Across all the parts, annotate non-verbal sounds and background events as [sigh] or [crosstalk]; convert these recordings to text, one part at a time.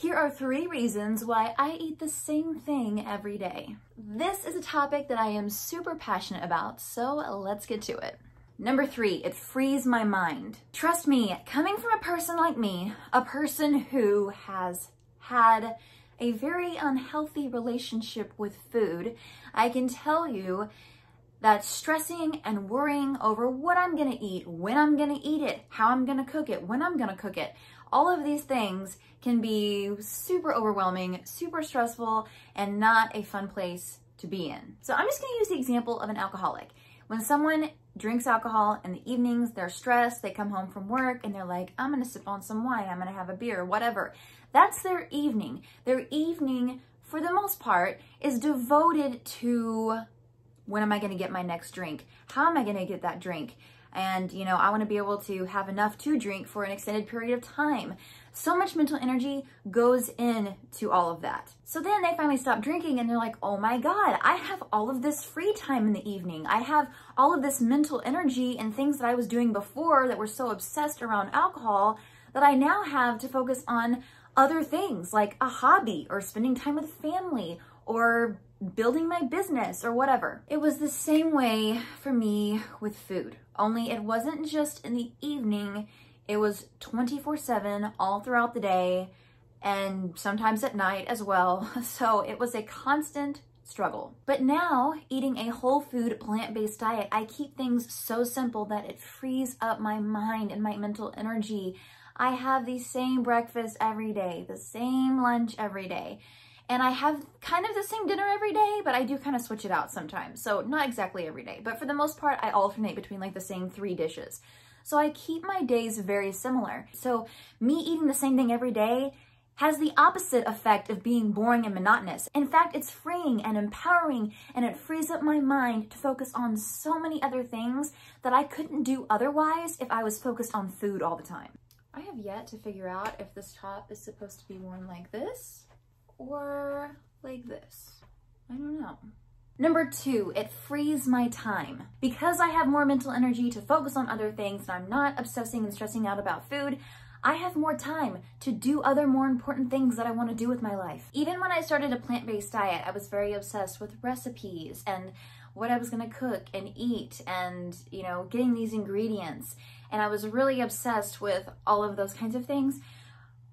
Here are three reasons why I eat the same thing every day. This is a topic that I am super passionate about, so let's get to it. Number three, it frees my mind. Trust me, coming from a person like me, a person who has had a very unhealthy relationship with food, I can tell you that stressing and worrying over what I'm gonna eat, when I'm gonna eat it, how I'm gonna cook it, when I'm gonna cook it, all of these things can be super overwhelming, super stressful, and not a fun place to be in. So I'm just gonna use the example of an alcoholic. When someone drinks alcohol in the evenings, they're stressed, they come home from work and they're like, I'm gonna sip on some wine, I'm gonna have a beer, whatever. That's their evening. Their evening, for the most part, is devoted to when am I gonna get my next drink? How am I gonna get that drink? And, you know, I want to be able to have enough to drink for an extended period of time. So much mental energy goes into all of that. So then they finally stop drinking and they're like, oh my God, I have all of this free time in the evening. I have all of this mental energy and things that I was doing before that were so obsessed around alcohol that I now have to focus on other things like a hobby or spending time with family or building my business or whatever. It was the same way for me with food, only it wasn't just in the evening, it was 24 7 all throughout the day and sometimes at night as well. [laughs] So it was a constant struggle. But now, eating a whole food plant-based diet, I keep things so simple that it frees up my mind and my mental energy. I have the same breakfast every day, the same lunch every day. And I have kind of the same dinner every day, but I do kind of switch it out sometimes. So not exactly every day, but for the most part, I alternate between like the same three dishes. So I keep my days very similar. So me eating the same thing every day has the opposite effect of being boring and monotonous. In fact, it's freeing and empowering and it frees up my mind to focus on so many other things that I couldn't do otherwise if I was focused on food all the time. I have yet to figure out if this top is supposed to be worn like this or like this. I don't know. Number two, it frees my time. Because I have more mental energy to focus on other things and I'm not obsessing and stressing out about food, I have more time to do other more important things that I want to do with my life. Even when I started a plant-based diet, I was very obsessed with recipes and what I was going to cook and eat and, you know, getting these ingredients. And I was really obsessed with all of those kinds of things.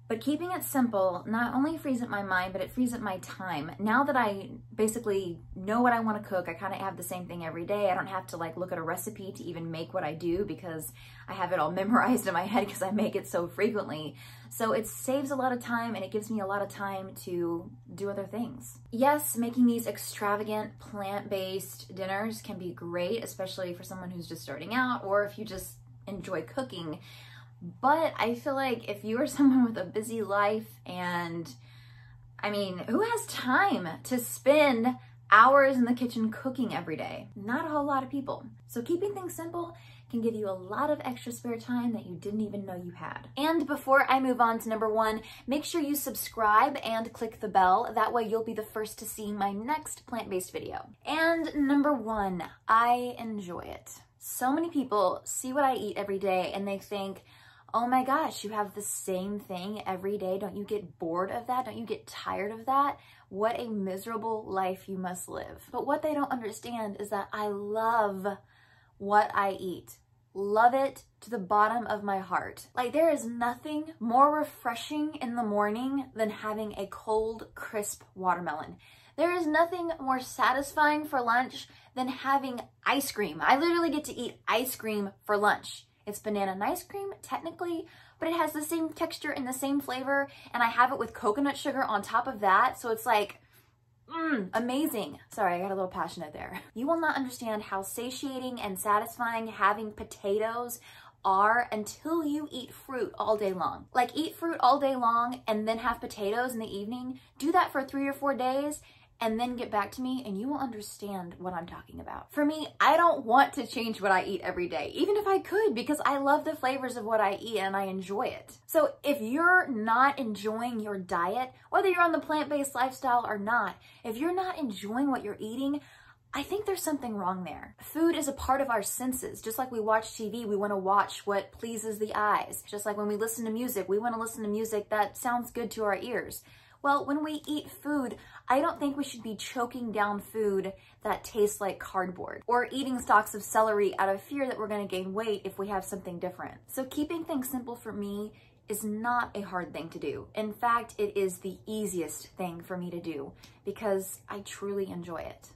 But keeping it simple not only frees up my mind, but it frees up my time. Now that I basically know what I want to cook, I kind of have the same thing every day. I don't have to like look at a recipe to even make what I do because I have it all [laughs] memorized in my head because I make it so frequently. So it saves a lot of time and it gives me a lot of time to do other things. Yes, making these extravagant plant-based dinners can be great, especially for someone who's just starting out or if you just enjoy cooking. But I feel like if you are [laughs] someone with a busy life and I mean, who has time to spend hours in the kitchen cooking every day? Not a whole lot of people. So keeping things simple can give you a lot of extra spare time that you didn't even know you had. And before I move on to number one, make sure you subscribe and click the bell. That way you'll be the first to see my next plant-based video. And number one, I enjoy it. So many people see what I eat every day and they think, oh my gosh, you have the same thing every day. Don't you get bored of that? Don't you get tired of that? What a miserable life you must live. But what they don't understand is that I love what I eat. Love it to the bottom of my heart. Like there is nothing more refreshing in the morning than having a cold, crisp watermelon. There is nothing more satisfying for lunch than having ice cream. I literally get to eat ice cream for lunch. It's banana and ice cream, technically, but it has the same texture and the same flavor, and I have it with coconut sugar on top of that, so it's like, mmm, amazing. Sorry, I got a little passionate there. You will not understand how satiating and satisfying having potatoes are until you eat fruit all day long. Like eat fruit all day long and then have potatoes in the evening. Do that for three or four days and then get back to me and you will understand what I'm talking about. For me, I don't want to change what I eat every day, even if I could, because I love the flavors of what I eat and I enjoy it. So if you're not enjoying your diet, whether you're on the plant-based lifestyle or not, if you're not enjoying what you're eating, I think there's something wrong there. Food is a part of our senses. Just like we watch TV, we want to watch what pleases the eyes. Just like when we listen to music, we want to listen to music that sounds good to our ears. Well, when we eat food, I don't think we should be choking down food that tastes like cardboard or eating stalks of celery out of fear that we're going to gain weight if we have something different. So keeping things simple for me is not a hard thing to do. In fact, it is the easiest thing for me to do because I truly enjoy it.